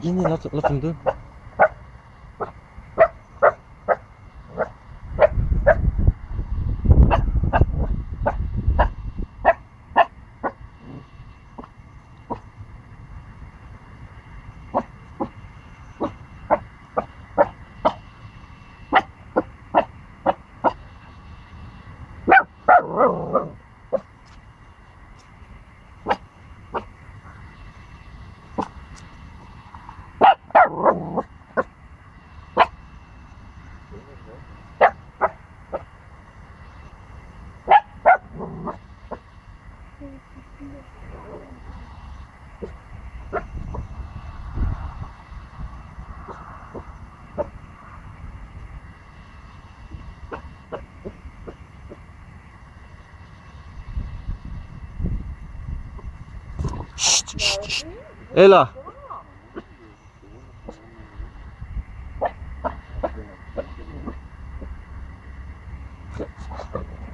Ini lah, lah tentu. าเフフフ。